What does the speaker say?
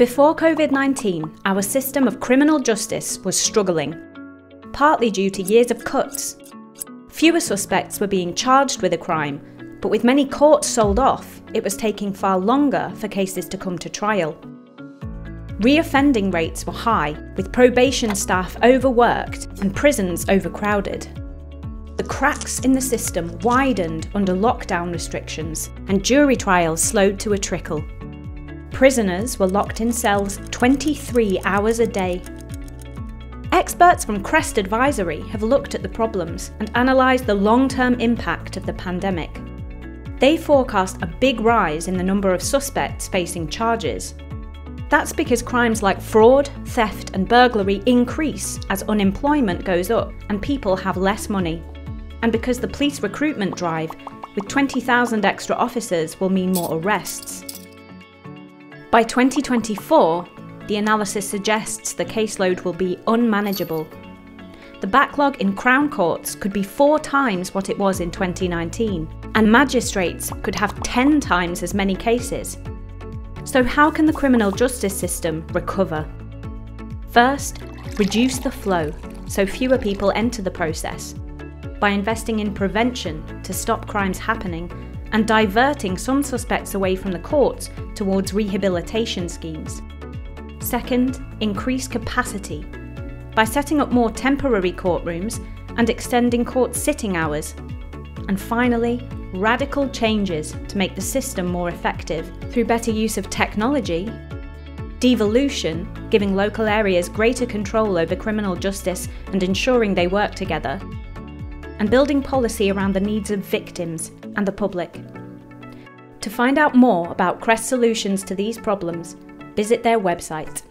Before COVID 19, our system of criminal justice was struggling, partly due to years of cuts. Fewer suspects were being charged with a crime, but with many courts sold off, it was taking far longer for cases to come to trial. Reoffending rates were high, with probation staff overworked and prisons overcrowded. The cracks in the system widened under lockdown restrictions, and jury trials slowed to a trickle. Prisoners were locked in cells 23 hours a day. Experts from Crest Advisory have looked at the problems and analysed the long term impact of the pandemic. They forecast a big rise in the number of suspects facing charges. That's because crimes like fraud, theft, and burglary increase as unemployment goes up and people have less money and because the police recruitment drive, with 20,000 extra officers, will mean more arrests. By 2024, the analysis suggests the caseload will be unmanageable. The backlog in Crown courts could be four times what it was in 2019, and magistrates could have 10 times as many cases. So, how can the criminal justice system recover? First, reduce the flow so fewer people enter the process by investing in prevention to stop crimes happening and diverting some suspects away from the courts towards rehabilitation schemes. Second, increase capacity by setting up more temporary courtrooms and extending court sitting hours. And finally, radical changes to make the system more effective through better use of technology, devolution, giving local areas greater control over criminal justice and ensuring they work together, and building policy around the needs of victims and the public. To find out more about Crest solutions to these problems, visit their website.